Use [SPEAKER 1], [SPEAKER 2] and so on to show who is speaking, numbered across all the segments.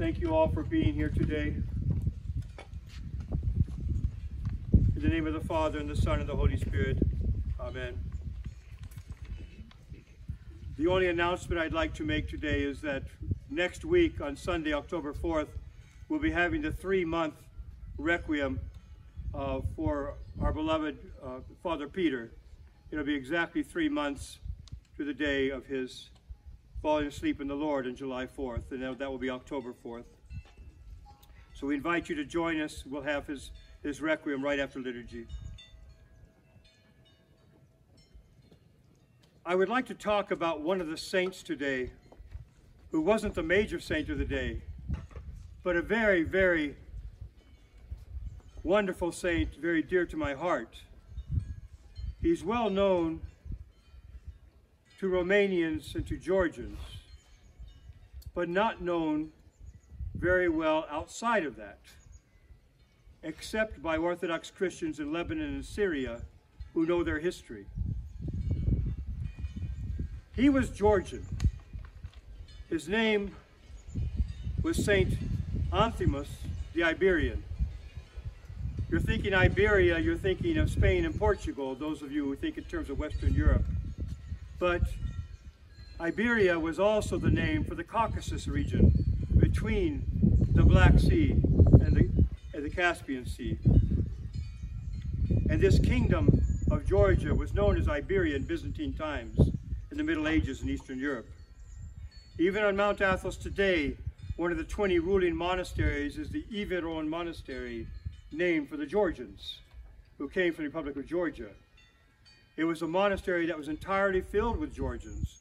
[SPEAKER 1] Thank you all for being here today. In the name of the Father, and the Son, and the Holy Spirit. Amen. The only announcement I'd like to make today is that next week on Sunday, October 4th, we'll be having the three-month requiem uh, for our beloved uh, Father Peter. It'll be exactly three months to the day of his falling asleep in the Lord on July 4th, and that will be October 4th. So we invite you to join us. We'll have his, his requiem right after liturgy. I would like to talk about one of the saints today who wasn't the major saint of the day, but a very, very wonderful saint, very dear to my heart. He's well known to Romanians and to Georgians, but not known very well outside of that, except by Orthodox Christians in Lebanon and Syria who know their history. He was Georgian. His name was Saint Anthimus the Iberian. You're thinking Iberia, you're thinking of Spain and Portugal, those of you who think in terms of Western Europe. But Iberia was also the name for the Caucasus region between the Black Sea and the, and the Caspian Sea. And this kingdom of Georgia was known as Iberia in Byzantine times in the Middle Ages in Eastern Europe. Even on Mount Athos today, one of the 20 ruling monasteries is the Iveron Monastery, named for the Georgians who came from the Republic of Georgia. It was a monastery that was entirely filled with Georgians,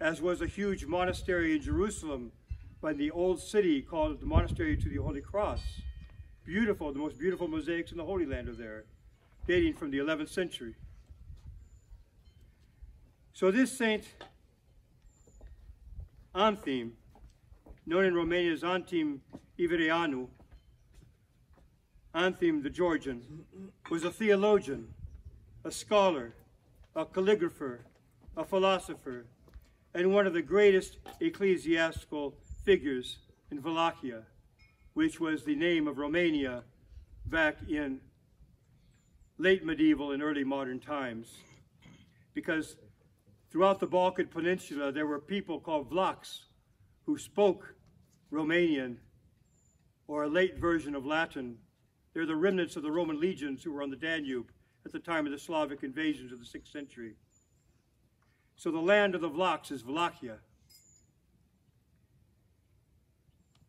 [SPEAKER 1] as was a huge monastery in Jerusalem by the old city called the Monastery to the Holy Cross. Beautiful, the most beautiful mosaics in the Holy Land are there, dating from the 11th century. So this Saint Anthim, known in Romania as Antim Iverianu, Anthim the Georgian, was a theologian, a scholar, a calligrapher, a philosopher, and one of the greatest ecclesiastical figures in Wallachia, which was the name of Romania back in late medieval and early modern times. Because throughout the Balkan Peninsula, there were people called Vlachs who spoke Romanian or a late version of Latin. They're the remnants of the Roman legions who were on the Danube at the time of the Slavic invasions of the 6th century. So the land of the Vlachs is Wallachia.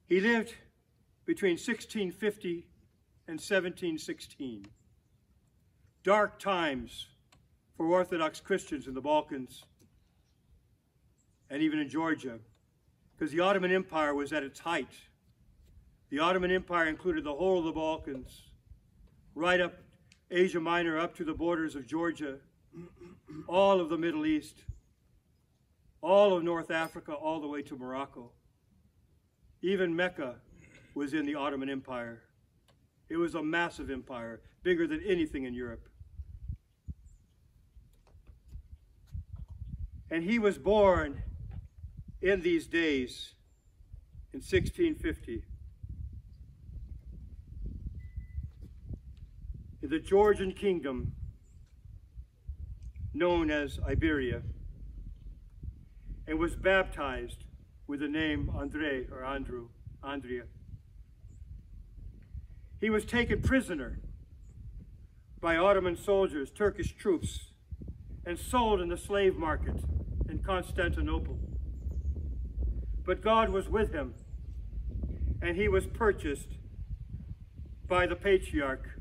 [SPEAKER 1] He lived between 1650 and 1716. Dark times for Orthodox Christians in the Balkans and even in Georgia, because the Ottoman Empire was at its height. The Ottoman Empire included the whole of the Balkans, right up Asia Minor up to the borders of Georgia, all of the Middle East, all of North Africa, all the way to Morocco. Even Mecca was in the Ottoman Empire. It was a massive empire, bigger than anything in Europe. And he was born in these days in 1650. In the Georgian kingdom known as Iberia and was baptized with the name Andre or Andrew, Andrea. He was taken prisoner by Ottoman soldiers, Turkish troops, and sold in the slave market in Constantinople. But God was with him, and he was purchased by the patriarch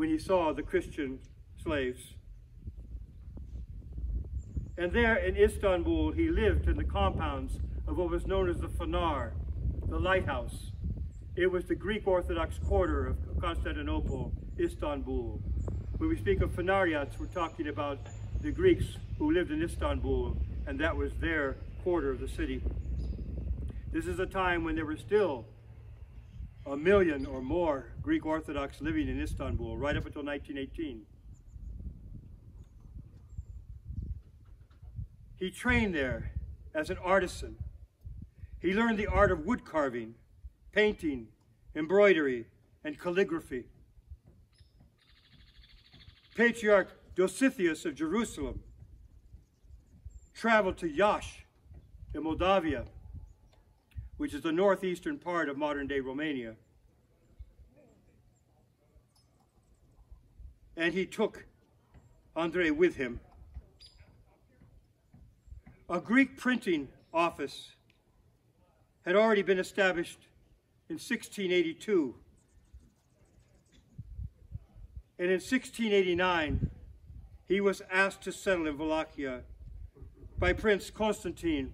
[SPEAKER 1] when he saw the Christian slaves. And there in Istanbul, he lived in the compounds of what was known as the Phanar, the lighthouse. It was the Greek Orthodox quarter of Constantinople, Istanbul. When we speak of Phanariots, we're talking about the Greeks who lived in Istanbul, and that was their quarter of the city. This is a time when there were still a million or more Greek Orthodox living in Istanbul right up until 1918. He trained there as an artisan. He learned the art of wood carving, painting, embroidery, and calligraphy. Patriarch Dositheus of Jerusalem traveled to Iași in Moldavia, which is the northeastern part of modern-day Romania. And he took Andre with him. A Greek printing office had already been established in 1682. And in 1689, he was asked to settle in Wallachia by Prince Constantine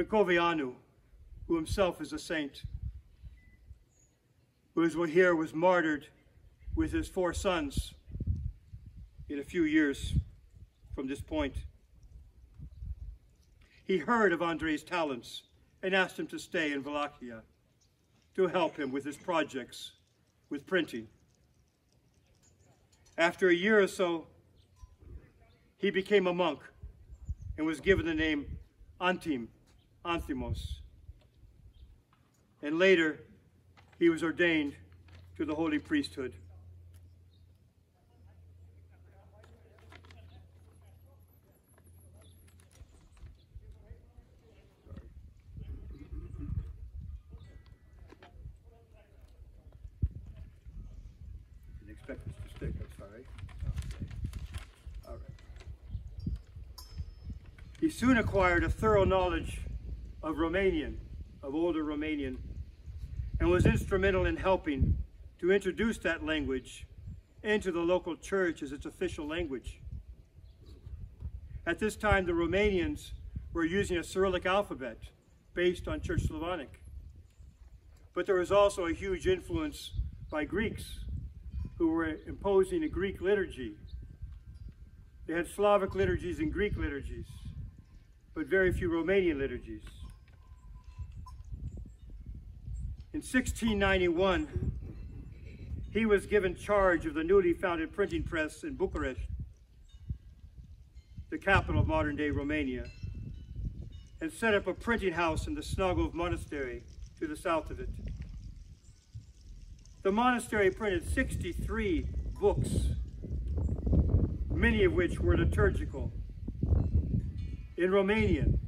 [SPEAKER 1] Brâncoveanu, who himself is a saint, who as we hear was martyred with his four sons in a few years from this point. He heard of Andre's talents and asked him to stay in Wallachia to help him with his projects with printing. After a year or so, he became a monk and was given the name Antim, Anthimos. And later, he was ordained to the holy priesthood. He soon acquired a thorough knowledge of Romanian, of older Romanian, and was instrumental in helping to introduce that language into the local church as its official language. At this time, the Romanians were using a Cyrillic alphabet based on Church Slavonic. But there was also a huge influence by Greeks who were imposing a Greek liturgy. They had Slavic liturgies and Greek liturgies but very few Romanian liturgies. In 1691, he was given charge of the newly founded printing press in Bucharest, the capital of modern-day Romania, and set up a printing house in the Snagov Monastery to the south of it. The monastery printed 63 books, many of which were liturgical in Romanian,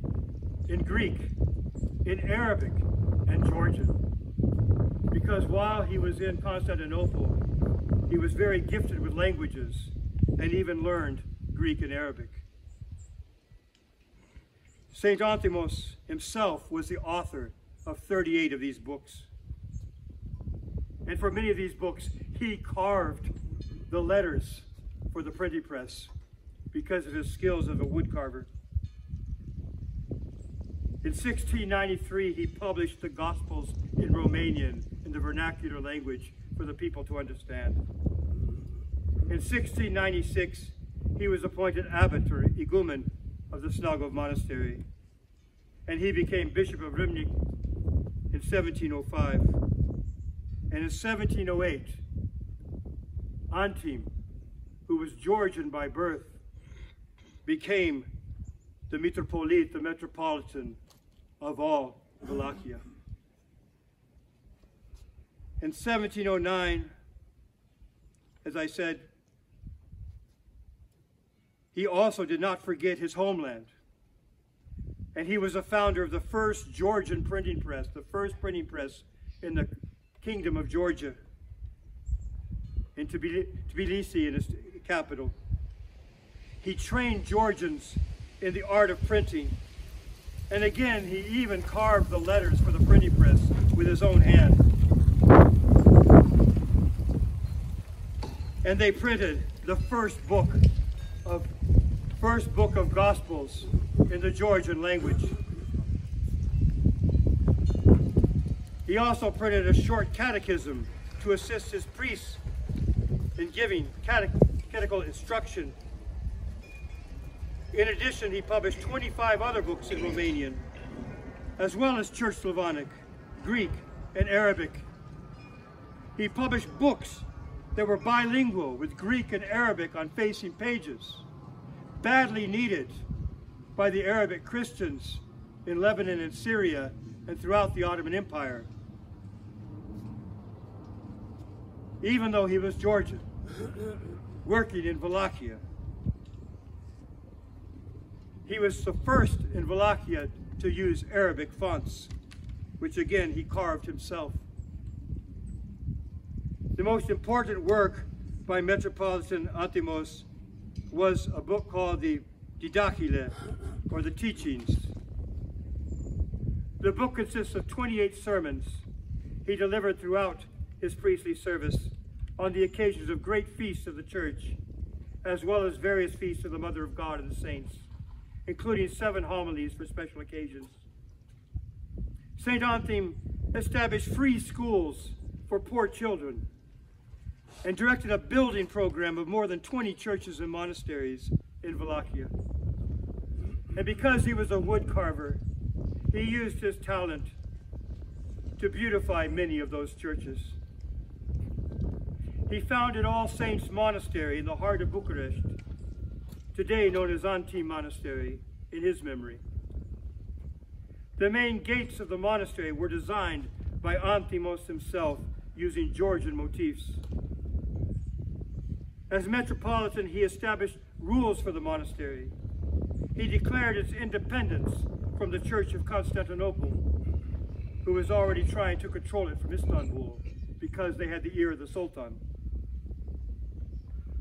[SPEAKER 1] in Greek, in Arabic, and Georgian. Because while he was in Constantinople, he was very gifted with languages and even learned Greek and Arabic. St. Anthimos himself was the author of 38 of these books. And for many of these books, he carved the letters for the printing press because of his skills as a woodcarver. In 1693, he published the Gospels in Romanian, in the vernacular language for the people to understand. In 1696, he was appointed abbot or igumen of the Snagov Monastery, and he became Bishop of Râmnic in 1705. And in 1708, Antim, who was Georgian by birth, became the Metropolite, the Metropolitan of all Wallachia. In 1709, as I said, he also did not forget his homeland. And he was a founder of the first Georgian printing press, the first printing press in the kingdom of Georgia, in Tbilisi, in its capital. He trained Georgians in the art of printing and again, he even carved the letters for the printing press with his own hand. And they printed the first book of first book of Gospels in the Georgian language. He also printed a short catechism to assist his priests in giving catechetical instruction in addition, he published 25 other books in Romanian, as well as Church Slavonic, Greek, and Arabic. He published books that were bilingual with Greek and Arabic on facing pages, badly needed by the Arabic Christians in Lebanon and Syria and throughout the Ottoman Empire. Even though he was Georgian, working in Wallachia. He was the first in Wallachia to use Arabic fonts, which again he carved himself. The most important work by Metropolitan Anthimos was a book called the Didahiile, or the Teachings. The book consists of 28 sermons he delivered throughout his priestly service on the occasions of great feasts of the church, as well as various feasts of the Mother of God and the saints, including seven homilies for special occasions. St. Anthim established free schools for poor children and directed a building program of more than 20 churches and monasteries in Wallachia. And because he was a wood carver, he used his talent to beautify many of those churches. He founded All Saints Monastery in the heart of Bucharest, today known as Antim Monastery, in his memory. The main gates of the monastery were designed by Anthimos himself using Georgian motifs. As Metropolitan, he established rules for the monastery. He declared its independence from the Church of Constantinople, who was already trying to control it from Istanbul because they had the ear of the Sultan.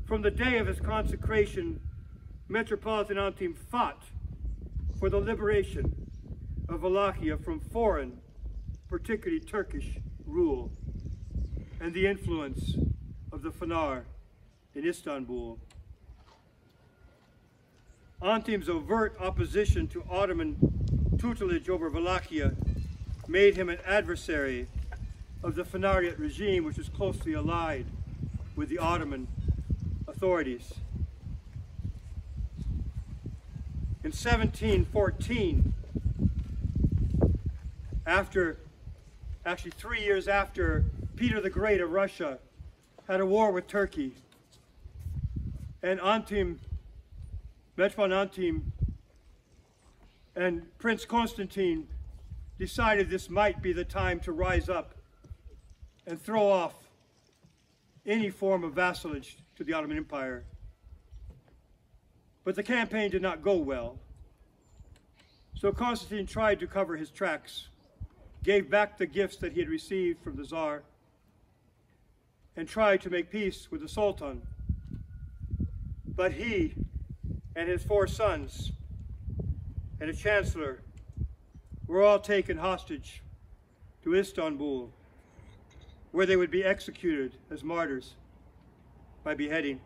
[SPEAKER 1] From the day of his consecration, Metropolitan Antim fought for the liberation of Wallachia from foreign, particularly Turkish, rule and the influence of the Fanar in Istanbul. Antim's overt opposition to Ottoman tutelage over Wallachia made him an adversary of the Phanariot regime, which was closely allied with the Ottoman authorities. In 1714, after, actually three years after Peter the Great of Russia had a war with Turkey, and Antim, Mechvan Antim, and Prince Constantine decided this might be the time to rise up and throw off any form of vassalage to the Ottoman Empire. But the campaign did not go well. So Constantine tried to cover his tracks, gave back the gifts that he had received from the Tsar, and tried to make peace with the Sultan. But he and his four sons and a chancellor were all taken hostage to Istanbul, where they would be executed as martyrs by beheading.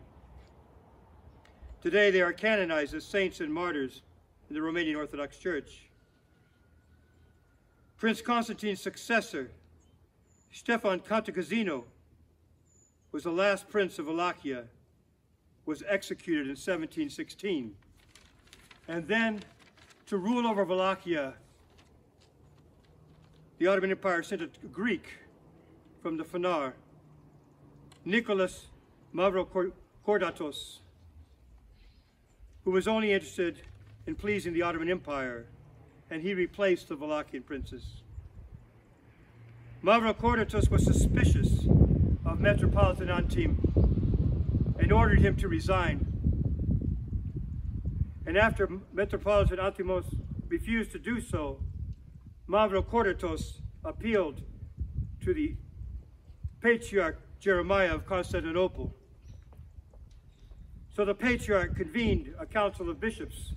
[SPEAKER 1] Today they are canonized as saints and martyrs in the Romanian Orthodox Church. Prince Constantine's successor, Stefan Cantacuzino, was the last prince of Wallachia, was executed in 1716. And then to rule over Wallachia, the Ottoman Empire sent a Greek from the Fanar, Nicholas Mavrocordatos, who was only interested in pleasing the Ottoman Empire, and he replaced the Wallachian princes. Mavrocordatos was suspicious of Metropolitan Antim and ordered him to resign. And after Metropolitan Antimos refused to do so, Mavrocordatos appealed to the Patriarch Jeremiah of Constantinople. So the Patriarch convened a council of bishops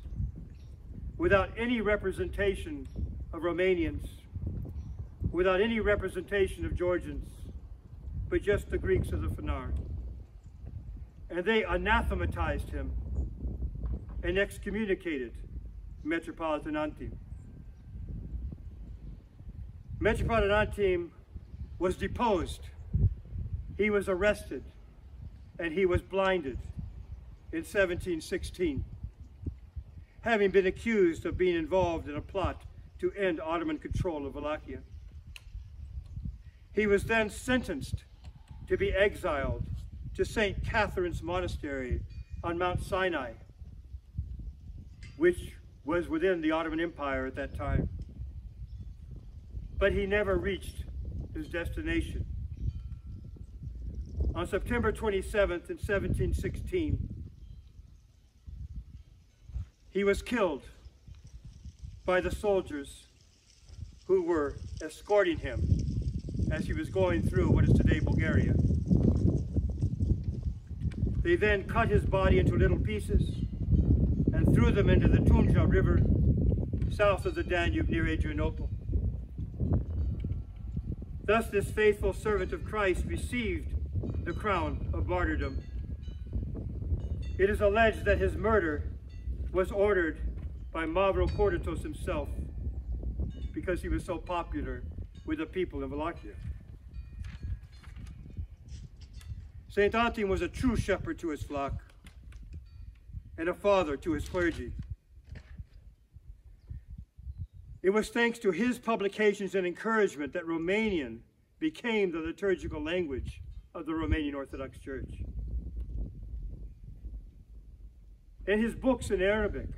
[SPEAKER 1] without any representation of Romanians, without any representation of Georgians, but just the Greeks of the Fanar. And they anathematized him and excommunicated Metropolitan Antim. Metropolitan Antim was deposed he was arrested and he was blinded in 1716, having been accused of being involved in a plot to end Ottoman control of Wallachia. He was then sentenced to be exiled to St. Catherine's Monastery on Mount Sinai, which was within the Ottoman Empire at that time. But he never reached his destination. On September 27th in 1716, he was killed by the soldiers who were escorting him as he was going through what is today Bulgaria. They then cut his body into little pieces and threw them into the Tunja River south of the Danube near Adrianople. Thus this faithful servant of Christ received the crown of martyrdom. It is alleged that his murder was ordered by Mavrocordatos himself because he was so popular with the people in Wallachia. St. Antim was a true shepherd to his flock and a father to his clergy. It was thanks to his publications and encouragement that Romanian became the liturgical language of the Romanian Orthodox Church. And his books in Arabic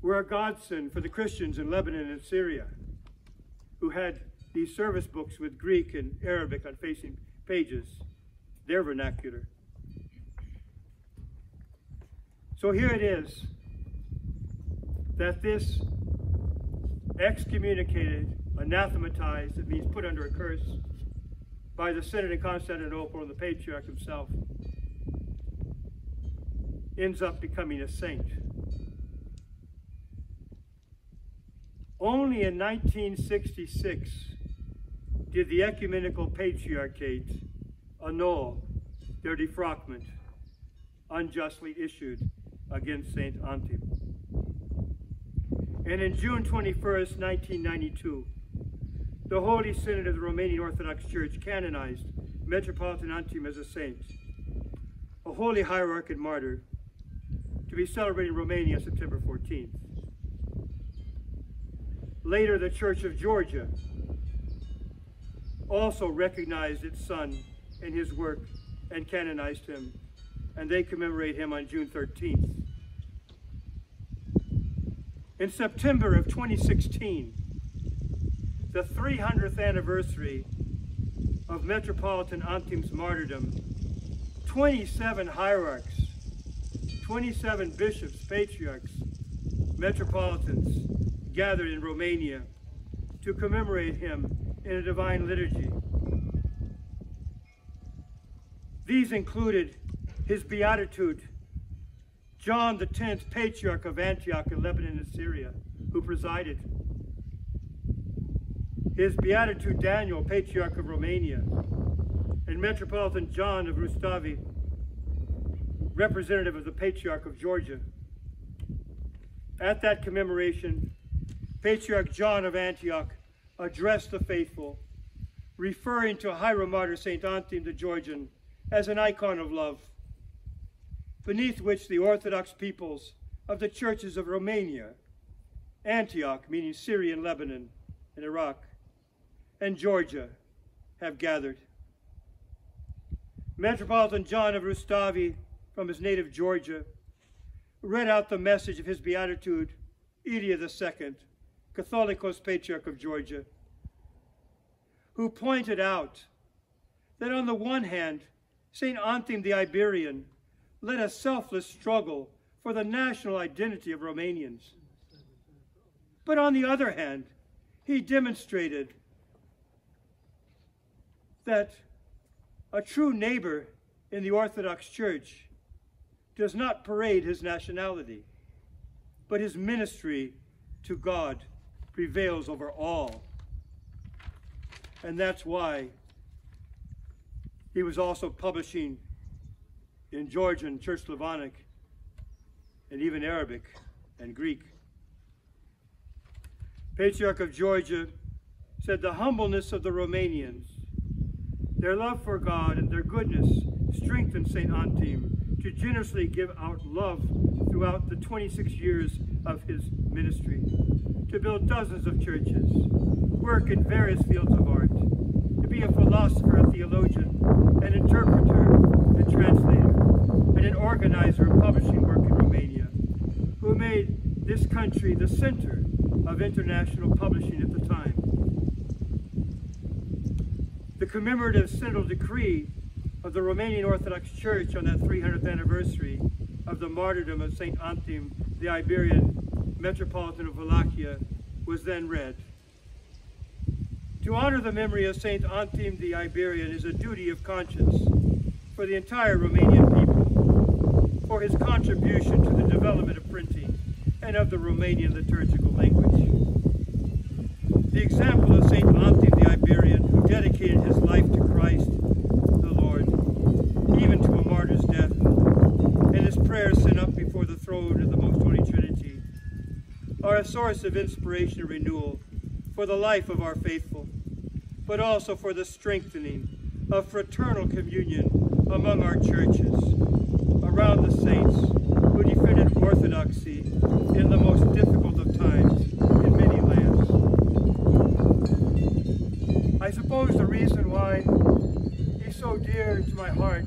[SPEAKER 1] were a godsend for the Christians in Lebanon and Syria who had these service books with Greek and Arabic on facing pages, their vernacular. So here it is that this excommunicated, anathematized, it means put under a curse, by the Synod in Constantinople and the Patriarch himself, ends up becoming a saint. Only in 1966 did the Ecumenical Patriarchate annul their defrockment unjustly issued against St. Antim. And in June 21st, 1992, the Holy Synod of the Romanian Orthodox Church canonized Metropolitan Antim as a saint, a holy hierarch and martyr, to be celebrating Romania September 14th. Later, the Church of Georgia also recognized its son and his work and canonized him, and they commemorate him on June 13th. In September of 2016, the 300th anniversary of Metropolitan Antim's martyrdom, 27 hierarchs, 27 bishops, patriarchs, metropolitans gathered in Romania to commemorate him in a divine liturgy. These included his beatitude, John the 10th, Patriarch of Antioch in Lebanon and Syria, who presided. His beatitude, Daniel, Patriarch of Romania, and Metropolitan John of Rustavi, representative of the Patriarch of Georgia. At that commemoration, Patriarch John of Antioch addressed the faithful, referring to Hieromartyr St. Antim the Georgian as an icon of love, beneath which the Orthodox peoples of the churches of Romania, Antioch, meaning Syria and Lebanon and Iraq, and Georgia have gathered. Metropolitan John of Rustavi, from his native Georgia, read out the message of his beatitude, Ilia II, Catholicos Patriarch of Georgia, who pointed out that on the one hand, St. Antim the Iberian led a selfless struggle for the national identity of Romanians. But on the other hand, he demonstrated that a true neighbor in the Orthodox Church does not parade his nationality, but his ministry to God prevails over all. And that's why he was also publishing in Georgian, Church Slavonic, and even Arabic and Greek. Patriarch of Georgia said the humbleness of the Romanians, their love for God and their goodness strengthened St. Antim to generously give out love throughout the 26 years of his ministry, to build dozens of churches, work in various fields of art, to be a philosopher, a theologian, an interpreter, a translator, and an organizer of publishing work in Romania, who made this country the center of international publishing at the time. The commemorative synodal decree of the Romanian Orthodox Church on that 300th anniversary of the martyrdom of St. Antim, the Iberian Metropolitan of Wallachia, was then read. To honor the memory of St. Antim the Iberian is a duty of conscience for the entire Romanian people, for his contribution to the development of printing and of the Romanian liturgical language. The example of St. Antim the Iberian, who dedicated his life to Christ the Lord, even to a martyr's death, and his prayers sent up before the throne of the Most Holy Trinity, are a source of inspiration and renewal for the life of our faithful, but also for the strengthening of fraternal communion among our churches, around the saints who defended orthodoxy in the most difficult of times in many lands. I suppose the reason why he's so dear to my heart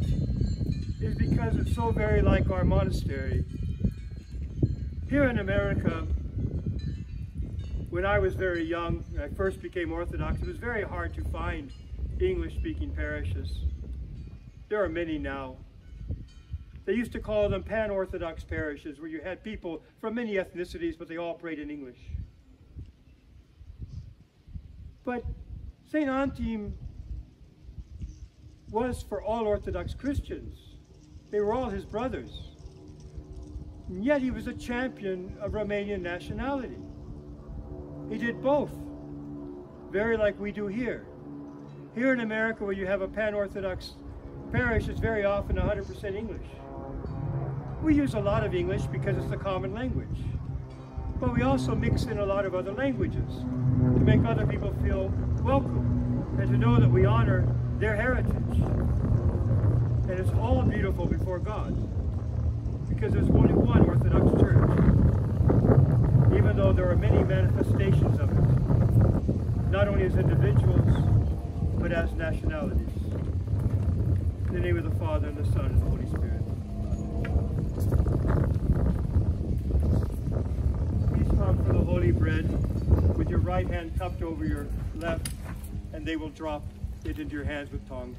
[SPEAKER 1] is because it's so very like our monastery. Here in America, when I was very young, I first became Orthodox, it was very hard to find English-speaking parishes. There are many now. They used to call them pan-Orthodox parishes, where you had people from many ethnicities, but they all prayed in English. But St. Antim was for all Orthodox Christians. They were all his brothers. And yet he was a champion of Romanian nationality. He did both, very like we do here. Here in America, where you have a pan-Orthodox parish, it's very often 100% English. We use a lot of English because it's the common language. But we also mix in a lot of other languages to make other people feel welcome and to know that we honor their heritage. And it's all beautiful before God because there's only one Orthodox Church even though there are many manifestations of it, not only as individuals, but as nationalities. In the name of the Father, and the Son, and the Holy Spirit. Please come for the holy bread with your right hand cupped over your left, and they will drop it into your hands with tongs.